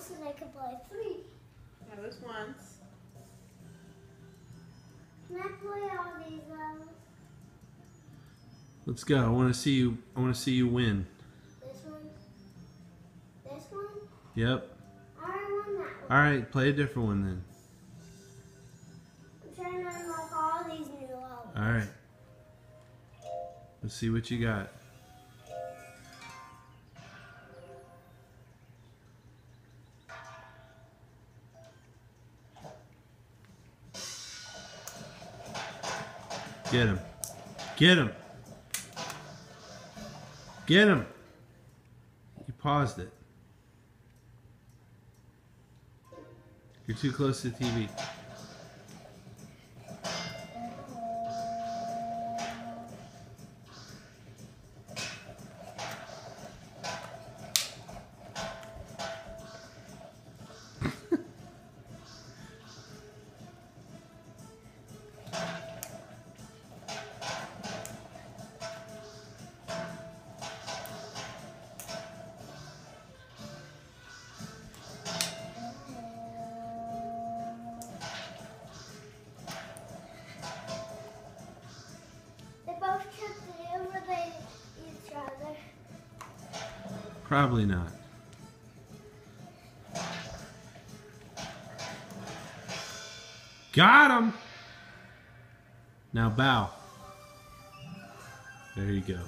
so I can play three. That was once. Can I play all these levels? Let's go. I want to see you. I want to see you win. This one? This one? Yep. I won that one. All right. Play a different one then. I'm trying to unlock all these new levels. All right. Let's see what you got. Get him. Get him. Get him. You paused it. You're too close to the TV. Probably not. Got him. Now bow. There you go.